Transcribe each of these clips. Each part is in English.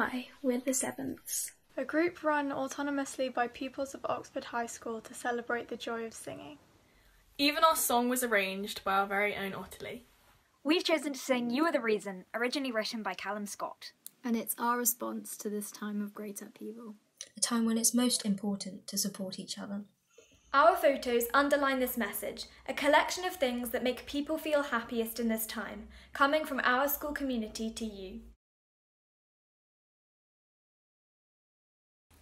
Hi, we're the Sevenths. A group run autonomously by pupils of Oxford High School to celebrate the joy of singing. Even our song was arranged by our very own Ottilie. We've chosen to sing You Are the Reason, originally written by Callum Scott. And it's our response to this time of great upheaval. A time when it's most important to support each other. Our photos underline this message, a collection of things that make people feel happiest in this time, coming from our school community to you.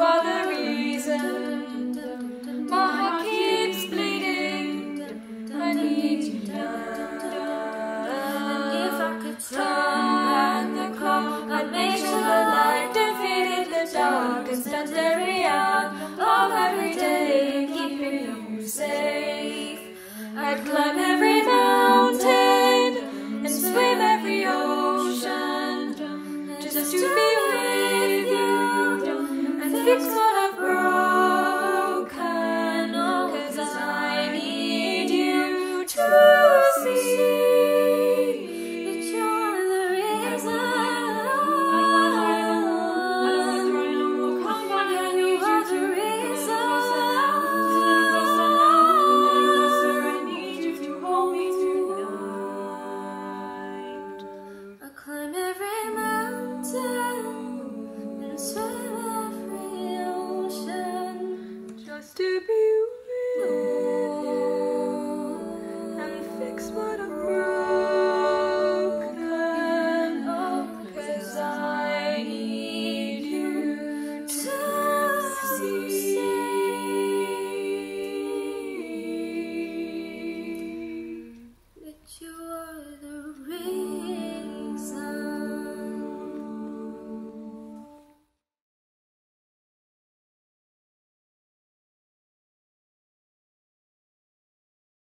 are the reason. My heart keeps bleeding, I need you now. If I could turn the clock, I'd make sure the light defeated the dark and spent every It's